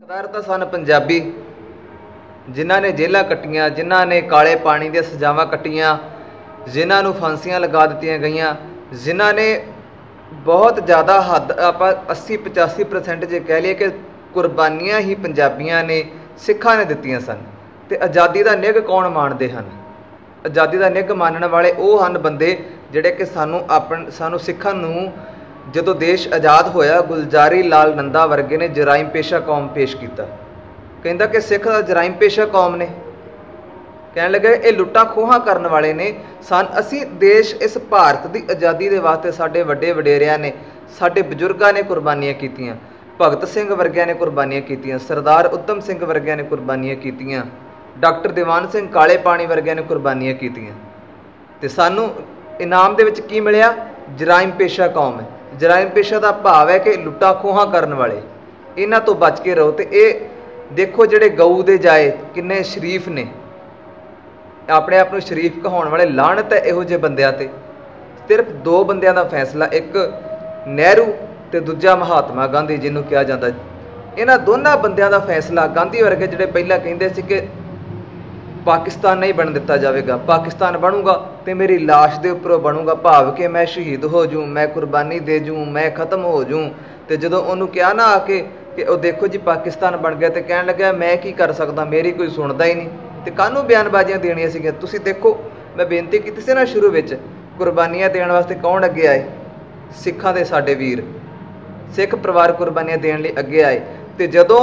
ਸਰਦਾਰ ਤਾਂ ਸਨ ਪੰਜਾਬੀ, ਜਿਨ੍ਹਾਂ ਨੇ ਜੇਲਾਂ ਕੱਟੀਆਂ, ਜਿਨ੍ਹਾਂ ਨੇ ਕਾਲੇ ਪਾਣੀ ਦੀਆਂ ਸਜ਼ਾਵਾਂ ਕੱਟੀਆਂ, ਜਿਨ੍ਹਾਂ ਨੂੰ ਫਾਂਸੀਆਂ ਲਗਾ ਦਿੱਤੀਆਂ ਗਈਆਂ, ਜਿਨ੍ਹਾਂ ਨੇ ਬਹੁਤ ਜ਼ਿਆਦਾ ਹੱਦ, ਆਪਾਂ 80 85% ਜੇ ਕਹਿ ਲਈਏ ਕਿ ਕੁਰਬਾਨੀਆਂ ਹੀ ਪੰਜਾਬੀਆਂ ਨੇ, ਸਿੱਖਾਂ ਨੇ ਦਿੱਤੀਆਂ ਸਨ। ਤੇ ਆਜ਼ਾਦੀ ਦਾ ਨਿੱਘ ਕੌਣ ਮਾਣਦੇ ਹਨ? ਆਜ਼ਾਦੀ ਦਾ ਨਿੱਘ ਮਾਨਣ ਵਾਲੇ ਉਹ ਹਨ ਬੰਦੇ ਜਿਹੜੇ ਕਿ ਸਾਨੂੰ ਆਪਣ, ਸਾਨੂੰ ਸਿੱਖਾਂ ਨੂੰ ਜਦੋਂ ਦੇਸ਼ ਆਜ਼ਾਦ ਹੋਇਆ, ਗੁਲਜ਼ਾਰੀ ਲਾਲ ਨੰਦਾ ਵਰਗੇ ਨੇ ਜਰਾਇਮ ਪੇਸ਼ਾ ਕੌਮ ਪੇਸ਼ ਕੀਤਾ। ਕਹਿੰਦਾ ਕਿ ਸਿੱਖ ਦਾ ਜਰਾਇਮ ਪੇਸ਼ਾ ਕੌਮ ਨੇ। ਕਹਿਣ ਲੱਗੇ, ਇਹ ਲੁੱਟਾਂ ਖੋਹਾਂ ਕਰਨ ਵਾਲੇ ਨੇ। ਸਨ, ਅਸੀਂ ਦੇਸ਼ ਇਸ ਭਾਰਤ ਦੀ ਆਜ਼ਾਦੀ ਦੇ ਵਾਸਤੇ ਸਾਡੇ ਵੱਡੇ ਵਡੇਰਿਆਂ ਨੇ, ਸਾਡੇ ਬਜ਼ੁਰਗਾਂ ਨੇ ਕੁਰਬਾਨੀਆਂ ਕੀਤੀਆਂ, ਭਗਤ ਸਿੰਘ ਵਰਗਿਆਂ ਨੇ ਕੁਰਬਾਨੀਆਂ ਕੀਤੀਆਂ, ਸਰਦਾਰ ਉਤਮ ਸਿੰਘ ਵਰਗਿਆਂ ਨੇ ਕੁਰਬਾਨੀਆਂ ਕੀਤੀਆਂ, ਡਾਕਟਰ ਦੀਵਾਨ ਸਿੰਘ ਕਾਲੇ ਪਾਣੀ ਵਰਗਿਆਂ ਨੇ ਕੁਰਬਾਨੀਆਂ ਕੀਤੀਆਂ। ਤੇ ਸਾਨੂੰ ਇਨਾਮ ਦੇ ਵਿੱਚ ਕੀ ਮਿਲਿਆ? ਜਰਾਇਮ ਪੇਸ਼ਾ ਕੌਮ ਹੈ। ਜਰਾਇਮ ਪੇਸ਼ਾ ਦਾ ਭਾਵ ਹੈ ਕਿ ਲੁੱਟਾਂ ਖੋਹਾਂ ਕਰਨ ਵਾਲੇ। ਇਹਨਾਂ ਤੋਂ ਬਚ ਕੇ ਰਹੋ ਤੇ ਇਹ ਦੇਖੋ ਜਿਹੜੇ ਗਊ ਦੇ ਜਾਏ, ਕਿੰਨੇ ਸ਼ਰੀਫ ਨੇ। ਆਪਣੇ ਆਪ ਨੂੰ ਸ਼ਰੀਫ ਕਹਾਉਣ ਵਾਲੇ ਲਾਹਣਤ ਹੈ ਇਹੋ ਜਿਹੇ ਬੰਦਿਆਂ ਤੇ। ਸਿਰਫ ਦੋ ਬੰਦਿਆਂ ਦਾ ਫੈਸਲਾ, ਇੱਕ ਨਹਿਰੂ ਤੇ ਦੂਜਾ ਮਹਾਤਮਾ ਗਾਂਧੀ, ਜਿਹਨੂੰ ਕਿਹਾ ਜਾਂਦਾ। ਇਹਨਾਂ ਦੋਨਾਂ ਬੰਦਿਆਂ ਦਾ ਫੈਸਲਾ ਗਾਂਧੀ ਵਰਗੇ ਜਿਹੜੇ ਪਹਿਲਾਂ ਕਹਿੰਦੇ ਸੀ ਕਿ ਪਾਕਿਸਤਾਨ ਨਹੀਂ ਬਣ ਦਿੱਤਾ ਜਾਵੇਗਾ। ਪਾਕਿਸਤਾਨ ਬਣੂਗਾ ਤੇ ਮੇਰੀ লাশ ਦੇ ਉੱਪਰੋਂ ਬਣੂਗਾ। ਭਾਵ ਕਿ ਮੈਂ ਸ਼ਹੀਦ ਹੋ ਜੂੰ ਮੈਂ ਕੁਰਬਾਨੀ ਦੇ ਜੂੰ ਮੈਂ ਖਤਮ ਹੋ ਜੂੰ ਤੇ ਜਦੋਂ ਉਹਨੂੰ ਕਿਹਾ ਨਾ ਆ ਕੇ ਕਿ ਉਹ ਦੇਖੋ ਜੀ ਪਾਕਿਸਤਾਨ ਬਣ ਗਿਆ ਤੇ ਕਹਿਣ ਲੱਗਾ ਮੈਂ ਕੀ ਕਰ ਸਕਦਾ? ਮੇਰੀ ਕੋਈ ਸੁਣਦਾ ਹੀ ਨਹੀਂ। ਤੇ ਕਾਹਨੂੰ ਬਿਆਨਬਾਜ਼ੀਆਂ ਦੇਣੀਆਂ ਸੀਗੀਆਂ? ਤੁਸੀਂ ਦੇਖੋ, ਮੈਂ ਬੇਨਤੀ ਕੀਤੀ ਸੀ ਨਾ ਸ਼ੁਰੂ ਵਿੱਚ, ਕੁਰਬਾਨੀਆਂ ਦੇਣ ਵਾਸਤੇ ਕੌਣ ਅੱਗੇ ਆਏ? ਸਿੱਖਾਂ ਦੇ ਸਾਡੇ ਵੀਰ। ਸਿੱਖ ਪਰਿਵਾਰ ਕੁਰਬਾਨੀਆਂ ਦੇਣ ਲਈ ਅੱਗੇ ਆਏ। ਤੇ ਜਦੋਂ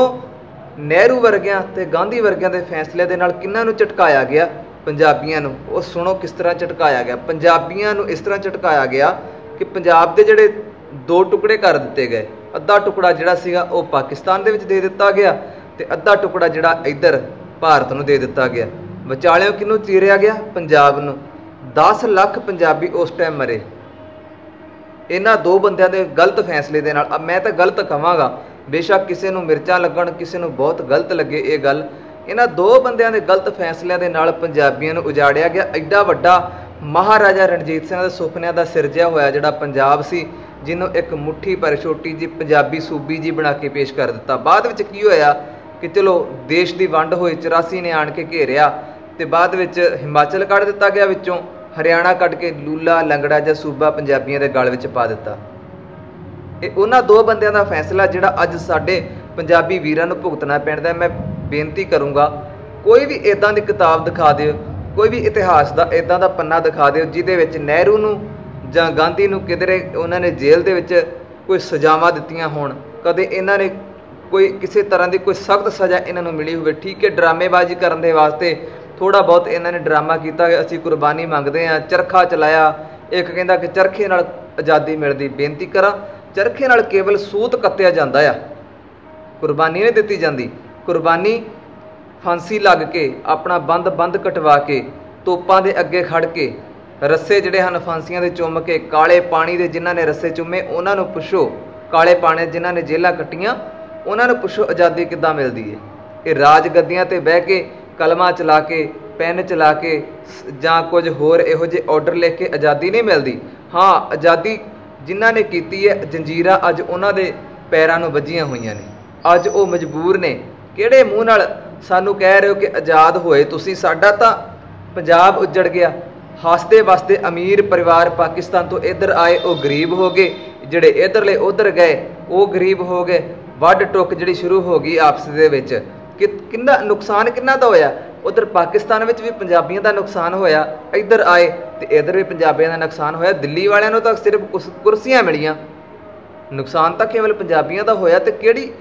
ਨਹਿਰੂ ਵਰਗਿਆਂ ਤੇ ਗਾਂਧੀ ਵਰਗਿਆਂ ਦੇ ਫੈਸਲੇ ਦੇ ਨਾਲ ਕਿੰਨਾਂ ਨੂੰ ਝਟਕਾਇਆ ਗਿਆ? ਪੰਜਾਬੀਆਂ ਨੂੰ। ਉਹ ਸੁਣੋ ਕਿਸ ਤਰ੍ਹਾਂ ਝਟਕਾਇਆ ਗਿਆ। ਪੰਜਾਬੀਆਂ ਨੂੰ ਇਸ ਤਰ੍ਹਾਂ ਝਟਕਾਇਆ ਗਿਆ ਕਿ ਪੰਜਾਬ ਦੇ ਜਿਹੜੇ ਦੋ ਟੁਕੜੇ ਕਰ ਦਿੱਤੇ ਗਏ। ਅੱਧਾ ਟੁਕੜਾ ਜਿਹੜਾ ਸੀਗਾ ਉਹ ਪਾਕਿਸਤਾਨ ਦੇ ਵਿੱਚ ਦੇ ਦਿੱਤਾ ਗਿਆ ਤੇ ਅੱਧਾ ਟੁਕੜਾ ਜਿਹੜਾ ਇੱਧਰ ਭਾਰਤ ਨੂੰ ਦੇ ਦਿੱਤਾ ਗਿਆ। ਵਿਚਾਲਿਓ ਕਿਹਨੂੰ ਚੀਰਿਆ ਗਿਆ? ਪੰਜਾਬ ਨੂੰ। 10 ਲੱਖ ਪੰਜਾਬੀ ਉਸ ਟਾਈਮ ਮਰੇ। ਇਹਨਾਂ ਦੋ ਬੰਦਿਆਂ ਦੇ ਗਲਤ ਫੈਸਲੇ ਦੇ ਨਾਲ। ਮੈਂ ਤਾਂ ਗਲਤ ਕਹਾਂਗਾ ਬੇਸ਼ੱਕ ਕਿਸੇ ਨੂੰ ਮਿਰਚਾਂ ਲੱਗਣ, ਕਿਸੇ ਨੂੰ ਬਹੁਤ ਗਲਤ ਲੱਗੇ ਇਹ ਗੱਲ, ਇਹਨਾਂ ਦੋ ਬੰਦਿਆਂ ਦੇ ਗਲਤ ਫੈਸਲਿਆਂ ਦੇ ਨਾਲ ਪੰਜਾਬੀਆਂ ਨੂੰ ਉਜਾੜਿਆ ਗਿਆ। ਐਡਾ ਵੱਡਾ ਮਹਾਰਾਜਾ ਰਣਜੀਤ ਸਿੰਘ ਦੇ ਸੁਪਨਿਆਂ ਦਾ ਸਿਰਜਿਆ ਹੋਇਆ ਜਿਹੜਾ ਪੰਜਾਬ ਸੀ, ਜਿਹਨੂੰ ਇੱਕ ਮੁੱਠੀ ਪਰ ਛੋਟੀ ਜੀ ਪੰਜਾਬੀ ਸੂਬੀ ਜੀ ਬਣਾ ਕੇ ਪੇਸ਼ ਕਰ ਦਿੱਤਾ। ਬਾਅਦ ਵਿੱਚ ਕੀ ਹੋਇਆ ਕਿ ਚਲੋ ਦੇਸ਼ ਦੀ ਵੰਡ ਹੋਈ 84 ਨੇ ਆਣ ਕੇ ਘੇਰਿਆ ਤੇ ਬਾਅਦ ਵਿੱਚ ਹਿਮਾਚਲ ਕੱਢ ਦਿੱਤਾ ਗਿਆ ਵਿੱਚੋਂ, ਹਰਿਆਣਾ ਕੱਢ ਕੇ ਲੂਲਾ, ਲੰਗੜਾ ਜਾਂ ਸੂਬਾ ਪੰਜਾਬੀਆਂ ਦੇ ਗਲ ਵਿੱਚ ਪਾ ਦਿੱਤਾ। ਇਹ ਉਹਨਾਂ ਦੋ ਬੰਦਿਆਂ ਦਾ ਫੈਸਲਾ ਜਿਹੜਾ ਅੱਜ ਸਾਡੇ ਪੰਜਾਬੀ ਵੀਰਾਂ ਨੂੰ ਭੁਗਤਣਾ ਪੈਂਦਾ ਮੈਂ ਬੇਨਤੀ ਕਰੂੰਗਾ, ਕੋਈ ਵੀ ਇਦਾਂ ਦੀ ਕਿਤਾਬ ਦਿਖਾ ਦਿਓ, ਕੋਈ ਵੀ ਇਤਿਹਾਸ ਦਾ ਇਦਾਂ ਦਾ ਪੰਨਾ ਦਿਖਾ ਦਿਓ, ਜਿਹਦੇ ਵਿੱਚ ਨਹਿਰੂ ਨੂੰ ਜਾਂ ਗਾਂਧੀ ਨੂੰ ਕਿਧਰੇ ਉਹਨਾਂ ਨੇ ਜੇਲ੍ਹ ਦੇ ਵਿੱਚ ਕੋਈ ਸਜ਼ਾਵਾਂ ਦਿੱਤੀਆਂ ਹੋਣ, ਕਦੇ ਇਹਨਾਂ ਨੇ ਕੋਈ ਕਿਸੇ ਤਰ੍ਹਾਂ ਦੀ ਕੋਈ ਸਖਤ ਸਜ਼ਾ ਇਹਨਾਂ ਨੂੰ ਮਿਲੀ ਹੋਵੇ, ਠੀਕ ਹੈ, ਡਰਾਮੇਬਾਜ਼ੀ ਕਰਨ ਦੇ ਵਾਸਤੇ ਥੋੜਾ ਬਹੁਤ ਇਹਨਾਂ ਨੇ ਡਰਾਮਾ ਕੀਤਾ ਕਿ ਅਸੀਂ ਕੁਰਬਾਨੀ ਮੰਗਦੇ ਹਾਂ, ਚਰਖਾ ਚਲਾਇਆ, ਇੱਕ ਕਹਿੰਦਾ ਕਿ ਚਰਖੇ ਨਾਲ ਆਜ਼ਾਦੀ ਮਿਲਦੀ, ਬੇਨਤੀ ਕਰਾਂ। ਚਰਖੇ ਨਾਲ ਕੇਵਲ ਸੂਤ ਕੱਤਿਆ ਜਾਂਦਾ ਆ। ਕੁਰਬਾਨੀ ਨਹੀਂ ਦਿੱਤੀ ਜਾਂਦੀ। ਕੁਰਬਾਨੀ ਫਾਂਸੀ ਲੱਗ ਕੇ, ਆਪਣਾ ਬੰਦ ਬੰਦ ਕਟਵਾ ਕੇ, ਤੋਪਾਂ ਦੇ ਅੱਗੇ ਖੜ ਕੇ, ਰੱਸੇ ਜਿਹੜੇ ਹਨ ਫਾਂਸੀਆਂ ਦੇ ਚੁੰਮ ਕੇ, ਕਾਲੇ ਪਾਣੀ ਦੇ ਜਿਨ੍ਹਾਂ ਨੇ ਰੱਸੇ ਚੁੰਮੇ, ਉਹਨਾਂ ਨੂੰ ਪੁੱਛੋ, ਕਾਲੇ ਪਾਣੀ ਜਿਨ੍ਹਾਂ ਨੇ ਜੇਲਾਂ ਕੱਟੀਆਂ, ਉਹਨਾਂ ਨੂੰ ਪੁੱਛੋ ਆਜ਼ਾਦੀ ਕਿੱਦਾਂ ਮਿਲਦੀ ਹੈ ਇਹ ਰਾਜ ਗੱਦੀਆਂ ਤੇ ਬਹਿ ਕੇ, ਕਲਮਾ ਚਲਾ ਕੇ, ਪੈਨ ਚਲਾ ਕੇ, ਜਾਂ ਕੁਝ ਹੋਰ ਇਹੋ ਜਿਹੇ ਆਰਡਰ ਲਿਖ ਕੇ ਆਜ਼ਾਦੀ ਨਹੀਂ ਮਿਲਦੀ। ਹਾਂ, ਆਜ਼ਾਦੀ ਜਿਨ੍ਹਾਂ ਨੇ ਕੀਤੀ ਹੈ ਜੰਜੀਰਾ ਅੱਜ ਉਹਨਾਂ ਦੇ ਪੈਰਾਂ ਨੂੰ ਵੱਜੀਆਂ ਹੋਈਆਂ ਨੇ। ਅੱਜ ਉਹ ਮਜਬੂਰ ਨੇ। ਕਿਹੜੇ ਮੂੰਹ ਨਾਲ ਸਾਨੂੰ ਕਹਿ ਰਹੇ ਹੋ ਕਿ ਆਜ਼ਾਦ ਹੋਏ? ਤੁਸੀਂ ਸਾਡਾ ਤਾਂ ਪੰਜਾਬ ਉੱਜੜ ਗਿਆ। ਹੱਸਦੇ ਵਸਦੇ ਅਮੀਰ ਪਰਿਵਾਰ ਪਾਕਿਸਤਾਨ ਤੋਂ ਇੱਧਰ ਆਏ, ਉਹ ਗਰੀਬ ਹੋ ਗਏ। ਜਿਹੜੇ ਇੱਧਰਲੇ ਉੱਧਰ ਗਏ, ਉਹ ਗਰੀਬ ਹੋ ਗਏ। ਵੱਡ ਟੁੱਕ ਜਿਹੜੀ ਸ਼ੁਰੂ ਹੋ ਗਈ ਆਪਸ ਦੇ ਵਿੱਚ। ਕਿ, ਕਿੰਨਾ ਨੁਕਸਾਨ ਕਿੰਨਾ ਦਾ ਹੋਇਆ? ਉਧਰ ਪਾਕਿਸਤਾਨ ਵਿੱਚ ਵੀ ਪੰਜਾਬੀਆਂ ਦਾ ਨੁਕਸਾਨ ਹੋਇਆ, ਇੱਧਰ ਆਏ ਤੇ ਇੱਧਰ ਵੀ ਪੰਜਾਬੀਆਂ ਦਾ ਨੁਕਸਾਨ ਹੋਇਆ, ਦਿੱਲੀ ਵਾਲਿਆਂ ਨੂੰ ਤਾਂ ਸਿਰਫ ਕੁਰਸੀਆਂ ਮਿਲੀਆਂ। ਨੁਕਸਾਨ ਤਾਂ ਕੇਵਲ ਪੰਜਾਬੀਆਂ ਦਾ ਹੋਇਆ ਤੇ ਕਿਹੜੀ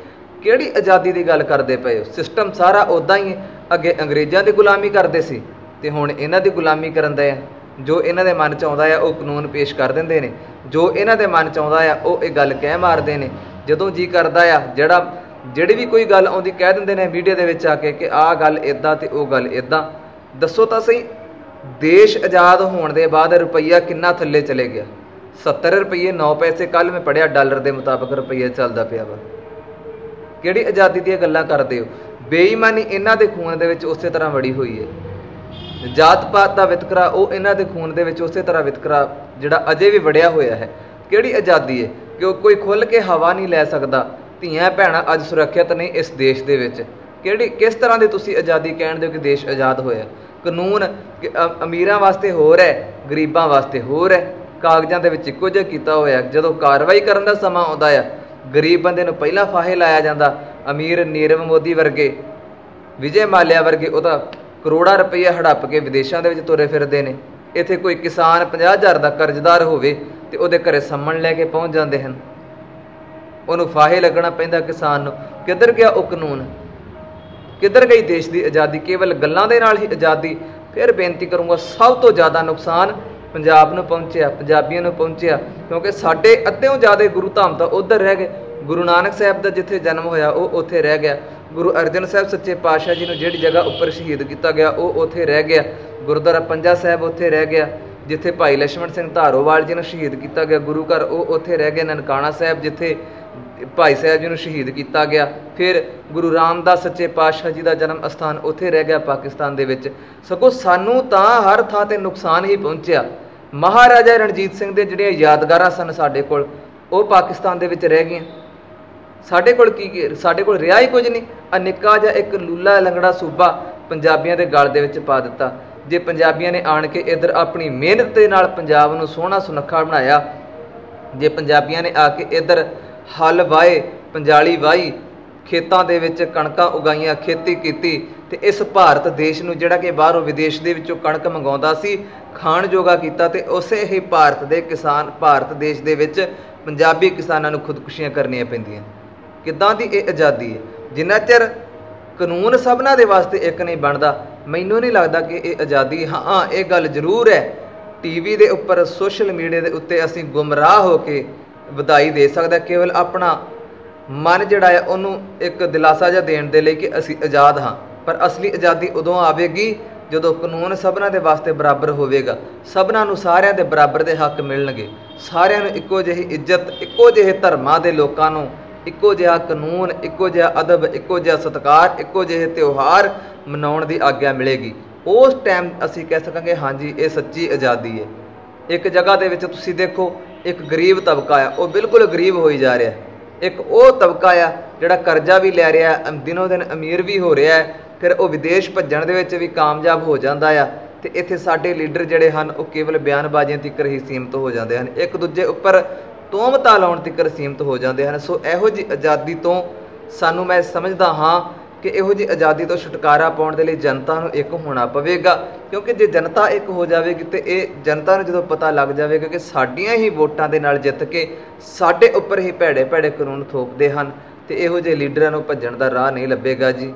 ਕਿਹੜੀ ਆਜ਼ਾਦੀ ਦੀ ਗੱਲ ਕਰਦੇ ਪਏ ਹੋ? ਸਿਸਟਮ ਸਾਰਾ ਉਦਾਂ ਹੀ ਅੱਗੇ ਅੰਗਰੇਜ਼ਾਂ ਦੀ ਗੁਲਾਮੀ ਕਰਦੇ ਸੀ ਤੇ ਹੁਣ ਇਹਨਾਂ ਦੀ ਗੁਲਾਮੀ ਕਰਨ ਦਾ ਆ। ਜੋ ਇਹਨਾਂ ਦੇ ਮਨ ਚ ਆਉਂਦਾ ਆ, ਉਹ ਕਾਨੂੰਨ ਪੇਸ਼ ਕਰ ਦਿੰਦੇ ਨੇ। ਜੋ ਇਹਨਾਂ ਦੇ ਮਨ ਚ ਆਉਂਦਾ ਆ, ਉਹ ਇਹ ਗੱਲ ਕਹਿ ਮਾਰਦੇ ਨੇ। ਜਦੋਂ ਜੀ ਕਰਦਾ ਆ, ਜਿਹੜਾ ਜਿਹੜੀ ਵੀ ਕੋਈ ਗੱਲ ਆਉਂਦੀ ਕਹਿ ਦਿੰਦੇ ਨੇ ਮੀਡੀਆ ਦੇ ਵਿੱਚ ਆ ਕੇ ਕਿ ਆਹ ਗੱਲ ਇਦਾਂ ਤੇ ਉਹ ਗੱਲ ਇਦਾਂ ਦੱਸੋ ਤਾਂ ਸਹੀ, ਦੇਸ਼ ਆਜ਼ਾਦ ਹੋਣ ਦੇ ਬਾਅਦ ਰੁਪਈਆ ਕਿੰਨਾ ਥੱਲੇ ਚਲੇ ਗਿਆ? 70 ਰੁਪਏ 9 ਪੈਸੇ ਕੱਲ ਮੈਂ ਪੜਿਆ ਡਾਲਰ ਦੇ ਮੁਤਾਬਕ ਰੁਪਈਆ ਚੱਲਦਾ ਪਿਆ ਵਾ। ਕਿਹੜੀ ਆਜ਼ਾਦੀ ਦੀਆਂ ਗੱਲਾਂ ਕਰਦੇ ਹੋ? ਬੇਈਮਾਨੀ ਇਹਨਾਂ ਦੇ ਖੂਨ ਦੇ ਵਿੱਚ ਉਸੇ ਤਰ੍ਹਾਂ ਵੜੀ ਹੋਈ ਹੈ। ਜਾਤ ਪਾਤ ਦਾ ਵਿਤਕਰਾ, ਉਹ ਇਹਨਾਂ ਦੇ ਖੂਨ ਦੇ ਵਿੱਚ ਉਸੇ ਤਰ੍ਹਾਂ ਵਿਤਕਰਾ, ਜਿਹੜਾ ਅਜੇ ਵੀ ਵੜਿਆ ਹੋਇਆ ਹੈ। ਕਿਹੜੀ ਆਜ਼ਾਦੀ ਹੈ? ਕਿ ਉਹ ਕੋਈ ਖੁੱਲ ਕੇ ਹਵਾ ਨਹੀਂ ਲੈ ਸਕਦਾ। ਧੀਆਂ ਭੈਣਾਂ ਅੱਜ ਸੁਰੱਖਿਅਤ ਨਹੀਂ ਇਸ ਦੇਸ਼ ਦੇ ਵਿੱਚ? ਕਿਹੜੀ, ਕਿਸ ਤਰ੍ਹਾਂ ਦੀ ਤੁਸੀਂ ਆਜ਼ਾਦੀ ਕਹਿੰਦੇ ਹੋ ਕਿ ਦੇਸ਼ ਆਜ਼ਾਦ ਹੋਇਆ? ਕਾਨੂੰਨ ਅਮੀਰਾਂ ਵਾਸਤੇ ਹੋਰ ਹੈ, ਗਰੀਬਾਂ ਵਾਸਤੇ ਹੋਰ ਹੈ? ਕਾਗਜ਼ਾਂ ਦੇ ਵਿੱਚ ਇੱਕੋ ਜਿਹਾ ਕੀਤਾ ਹੋਇਆ, ਜਦੋਂ ਕਾਰਵਾਈ ਕਰਨ ਦਾ ਸਮਾਂ ਆਉਂਦਾ ਆ, ਗਰੀਬ ਬੰਦੇ ਨੂੰ ਪਹਿਲਾਂ ਫਾਹੇ ਲਾਇਆ ਜਾਂਦਾ, ਅਮੀਰ ਨੀਰਵ ਮੋਦੀ ਵਰਗੇ, ਵਿਜੇ ਮਾਲਿਆ ਵਰਗੇ, ਉਹ ਤਾਂ ਕਰੋੜਾਂ ਰੁਪਏ ਹੜੱਪ ਕੇ ਵਿਦੇਸ਼ਾਂ ਦੇ ਵਿੱਚ ਤੁਰੇ ਫਿਰਦੇ ਨੇ। ਇੱਥੇ ਕੋਈ ਕਿਸਾਨ 50000 ਦਾ ਕਰਜ਼ਦਾਰ ਹੋਵੇ ਤੇ ਉਹਦੇ ਘਰੇ ਸੰਮਣ ਲੈ ਕੇ ਪਹੁੰਚ ਜਾਂਦੇ ਹਨ। ਉਹਨੂੰ ਫਾਹੇ ਲੱਗਣਾ ਪੈਂਦਾ ਕਿਸਾਨ ਨੂੰ। ਕਿੱਧਰ ਗਿਆ ਉਹ ਕਾਨੂੰਨ? ਕਿੱਧਰ ਗਈ ਦੇਸ਼ ਦੀ ਆਜ਼ਾਦੀ? ਕੇਵਲ ਗੱਲਾਂ ਦੇ ਨਾਲ ਹੀ ਆਜ਼ਾਦੀ। ਫਿਰ ਬੇਨਤੀ ਕਰੂੰਗਾ, ਸਭ ਤੋਂ ਜ਼ਿਆਦਾ ਨੁਕਸਾਨ ਪੰਜਾਬ ਨੂੰ ਪਹੁੰਚਿਆ, ਪੰਜਾਬੀਆਂ ਨੂੰ ਪਹੁੰਚਿਆ। ਕਿਉਂਕਿ ਸਾਡੇ ਅੱਧਿਓਂ ਜ਼ਿਆਦਾ ਗੁਰੂ ਧਾਮ ਤਾਂ ਉਧਰ ਰਹਿ ਗਏ। ਗੁਰੂ ਨਾਨਕ ਸਾਹਿਬ ਦਾ ਜਿੱਥੇ ਜਨਮ ਹੋਇਆ, ਉਹ ਉੱਥੇ ਰਹਿ ਗਿਆ। ਗੁਰੂ ਅਰਜਨ ਸਾਹਿਬ ਸੱਚੇ ਪਾਤਸ਼ਾਹ ਜੀ ਨੂੰ ਜਿਹੜੀ ਜਗ੍ਹਾ ਉੱਪਰ ਸ਼ਹੀਦ ਕੀਤਾ ਗਿਆ, ਉਹ ਉੱਥੇ ਰਹਿ ਗਿਆ। ਗੁਰਦੁਆਰਾ ਪੰਜਾ ਸਾਹਿਬ ਉੱਥੇ ਰਹਿ ਗਿਆ। ਜਿੱਥੇ ਭਾਈ ਲక్ష్మణ ਸਿੰਘ ਧਾਰੋਵਾਲ ਜੀ ਨੂੰ ਸ਼ਹੀਦ ਕੀਤਾ ਗਿਆ ਗੁਰੂ ਘਰ, ਉਹ ਉੱਥੇ ਰਹਿ ਗਏ ਨਨਕਾਣਾ ਸਾਹਿਬ, ਜਿੱਥੇ ਭਾਈ ਸਾਹਿਬ ਜੀ ਨੂੰ ਸ਼ਹੀਦ ਕੀਤਾ ਗਿਆ। ਫਿਰ ਗੁਰੂ ਰਾਮਦਾਸ ਸੱਚੇ ਪਾਤਸ਼ਾਹ ਜੀ ਦਾ ਜਨਮ ਅਸਥਾਨ ਉੱਥੇ ਰਹਿ ਗਿਆ ਪਾਕਿਸਤਾਨ ਦੇ ਵਿੱਚ। ਸਗੋਂ ਸਾਨੂੰ ਤਾਂ ਹਰ ਥਾਂ ਤੇ ਨੁਕਸਾਨ ਹੀ ਪਹੁੰਚਿਆ। ਮਹਾਰਾਜਾ ਰਣਜੀਤ ਸਿੰਘ ਦੇ ਜਿਹੜੀਆਂ ਯਾਦਗਾਰਾਂ ਸਨ ਸਾਡੇ ਕੋਲ, ਉਹ ਪਾਕਿਸਤਾਨ ਦੇ ਵਿੱਚ ਰਹਿ ਗਈਆਂ। ਸਾਡੇ ਕੋਲ ਕੀ ਸਾਡੇ ਕੋਲ ਰਿਹਾ ਹੀ ਕੁਝ ਨਹੀਂ। ਅਨਿੱਕਾ ਜਿਹਾ ਇੱਕ ਲੂਲਾ ਲੰਗੜਾ ਸੂਬਾ ਪੰਜਾਬੀਆਂ ਦੇ ਗਲ ਦੇ ਵਿੱਚ ਪਾ ਦਿੱਤਾ। ਜੇ ਪੰਜਾਬੀਆਂ ਨੇ ਆਣ ਕੇ ਇੱਧਰ ਆਪਣੀ ਮਿਹਨਤ ਦੇ ਨਾਲ ਪੰਜਾਬ ਨੂੰ ਸੋਹਣਾ ਸੁਨੱਖਾ ਬਣਾਇਆ, ਜੇ ਪੰਜਾਬੀਆਂ ਨੇ ਆ ਕੇ ਇੱਧਰ ਹਲ ਵਾਏ, ਪੰਜਾਲੀ ਵਾਈ, ਖੇਤਾਂ ਦੇ ਵਿੱਚ ਕਣਕਾਂ ਉਗਾਈਆਂ, ਖੇਤੀ ਕੀਤੀ, ਤੇ ਇਸ ਭਾਰਤ ਦੇਸ਼ ਨੂੰ ਜਿਹੜਾ ਕਿ ਬਾਹਰੋਂ ਵਿਦੇਸ਼ ਦੇ ਵਿੱਚੋਂ ਕਣਕ ਮੰਗਾਉਂਦਾ ਸੀ, ਖਾਣ ਜੋਗਾ ਕੀਤਾ ਤੇ ਉਸੇ ਹੀ ਭਾਰਤ ਦੇ ਕਿਸਾਨ, ਭਾਰਤ ਦੇਸ਼ ਦੇ ਵਿੱਚ ਪੰਜਾਬੀ ਕਿਸਾਨਾਂ ਨੂੰ ਖੁਦਕੁਸ਼ੀਆਂ ਕਰਨੀਆਂ ਪੈਂਦੀਆਂ। ਕਿੱਦਾਂ ਦੀ ਇਹ ਆਜ਼ਾਦੀ ਹੈ? ਜਿੰਨਾ ਚਿਰ ਕਾਨੂੰਨ ਸਭਨਾਂ ਦੇ ਵਾਸਤੇ ਇੱਕ ਨਹੀਂ ਬਣਦਾ ਮੈਨੂੰ ਨਹੀਂ ਲੱਗਦਾ ਕਿ ਇਹ ਆਜ਼ਾਦੀ, ਹਾਂ, ਇਹ ਗੱਲ ਜ਼ਰੂਰ ਹੈ। ਟੀਵੀ ਦੇ ਉੱਪਰ ਸੋਸ਼ਲ ਮੀਡੀਆ ਦੇ ਉੱਤੇ ਅਸੀਂ ਗੁੰਮਰਾਹ ਹੋ ਕੇ ਵਧਾਈ ਦੇ ਸਕਦਾ ਕੇਵਲ ਆਪਣਾ ਮਨ ਜਿਹੜਾ ਹੈ, ਉਹਨੂੰ ਇੱਕ ਦਿਲਾਸਾ ਜਿਹਾ ਦੇਣ ਦੇ ਲਈ ਕਿ ਅਸੀਂ ਆਜ਼ਾਦ ਹਾਂ। ਪਰ ਅਸਲੀ ਆਜ਼ਾਦੀ ਉਦੋਂ ਆਵੇਗੀ ਜਦੋਂ ਕਾਨੂੰਨ ਸਭਨਾਂ ਦੇ ਵਾਸਤੇ ਬਰਾਬਰ ਹੋਵੇਗਾ। ਸਭਨਾਂ ਨੂੰ ਸਾਰਿਆਂ ਦੇ ਬਰਾਬਰ ਦੇ ਹੱਕ ਮਿਲਣਗੇ। ਸਾਰਿਆਂ ਨੂੰ ਇੱਕੋ ਜਿਹੀ ਇੱਜ਼ਤ, ਇੱਕੋ ਜਿਹੇ ਧਰਮਾਂ ਦੇ ਲੋਕਾਂ ਨੂੰ ਇੱਕੋ ਜਿਹਾ ਕਾਨੂੰਨ, ਇੱਕੋ ਜਿਹਾ ਅਦਬ, ਇੱਕੋ ਜਿਹਾ ਸਤਿਕਾਰ, ਇੱਕੋ ਜਿਹੇ ਤਿਉਹਾਰ ਮਨਾਉਣ ਦੀ ਆਗਿਆ ਮਿਲੇਗੀ। ਉਸ ਟਾਈਮ ਅਸੀਂ ਕਹਿ ਸਕਾਂਗੇ, ਹਾਂਜੀ, ਇਹ ਸੱਚੀ ਆਜ਼ਾਦੀ ਹੈ। ਇੱਕ ਜਗ੍ਹਾ ਦੇ ਵਿੱਚ ਤੁਸੀਂ ਦੇਖੋ, ਇੱਕ ਗਰੀਬ ਤਬਕਾ ਆ, ਉਹ ਬਿਲਕੁਲ ਗਰੀਬ ਹੋਈ ਜਾ ਰਿਹਾ ਇੱਕ ਉਹ ਤਬਕਾ ਆ ਜਿਹੜਾ ਕਰਜ਼ਾ ਵੀ ਲੈ ਰਿਹਾ ਦਿਨੋ ਦਿਨ ਅਮੀਰ ਵੀ ਹੋ ਰਿਹਾ ਹੈ, ਫਿਰ ਉਹ ਵਿਦੇਸ਼ ਭੱਜਣ ਦੇ ਵਿੱਚ ਵੀ ਕਾਮਯਾਬ ਹੋ ਜਾਂਦਾ ਆ ਤੇ ਇੱਥੇ ਸਾਡੇ ਲੀਡਰ ਜਿਹੜੇ ਹਨ, ਉਹ ਕੇਵਲ ਬਿਆਨਬਾਜ਼ੀਆਂ ਤੱਕ ਹੀ ਸੀਮਤ ਹੋ ਜਾਂਦੇ ਹਨ। ਇੱਕ ਦੂਜੇ ਉੱਪਰ ਤੋਮਤਾ ਲਾਉਣ ਤੱਕ ਸੀਮਤ ਹੋ ਜਾਂਦੇ ਹਨ। ਸੋ ਇਹੋ ਜੀ ਆਜ਼ਾਦੀ ਤੋਂ ਸਾਨੂੰ ਮੈਂ ਸਮਝਦਾ ਹਾਂ ਕਿ ਇਹੋ ਜੀ ਆਜ਼ਾਦੀ ਤੋਂ ਛੁਟਕਾਰਾ ਪਾਉਣ ਦੇ ਲਈ ਜਨਤਾ ਨੂੰ ਇੱਕ ਹੋਣਾ ਪਵੇਗਾ। ਕਿਉਂਕਿ ਜੇ ਜਨਤਾ ਇੱਕ ਹੋ ਜਾਵੇਗੀ ਤੇ ਇਹ ਜਨਤਾ ਨੂੰ ਜਦੋਂ ਪਤਾ ਲੱਗ ਜਾਵੇਗਾ ਕਿ ਸਾਡੀਆਂ ਹੀ ਵੋਟਾਂ ਦੇ ਨਾਲ ਜਿੱਤ ਕੇ ਸਾਡੇ ਉੱਪਰ ਹੀ ਭੈੜੇ ਭੈੜੇ ਕਾਨੂੰਨ ਥੋਪਦੇ ਹਨ, ਤੇ ਇਹੋ ਜਿਹੇ ਲੀਡਰਾਂ ਨੂੰ ਭੱਜਣ ਦਾ ਰਾਹ ਨਹੀਂ ਲੱਭੇਗਾ ਜੀ।